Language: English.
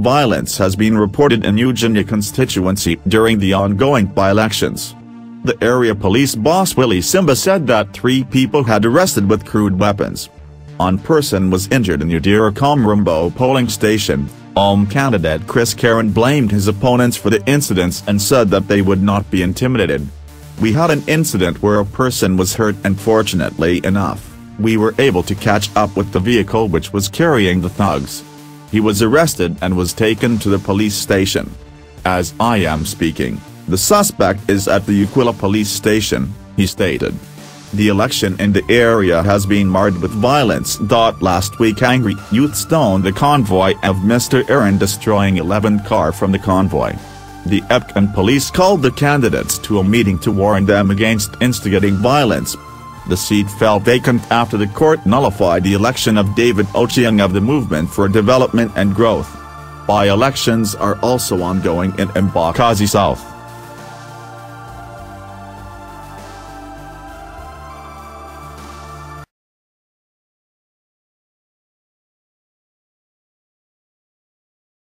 Violence has been reported in Ugenya constituency during the ongoing by-elections. The area police boss Willie Simba said that three people had arrested with crude weapons. One person was injured in Udira Komrombo polling station. ODM candidate Chris Karan blamed his opponents for the incidents and said that they would not be intimidated. We had an incident where a person was hurt and fortunately enough, we were able to catch up with the vehicle which was carrying the thugs. He was arrested and was taken to the police station. As I am speaking, the suspect is at the Ukwala police station, he stated. The election in the area has been marred with violence. Last week angry youth stoned the convoy of Mr. Aaron destroying 11 car from the convoy. The Epcon police called the candidates to a meeting to warn them against instigating violence, the seat fell vacant after the court nullified the election of David Ochieng of the Movement for Development and Growth. By-elections are also ongoing in Embakasi South.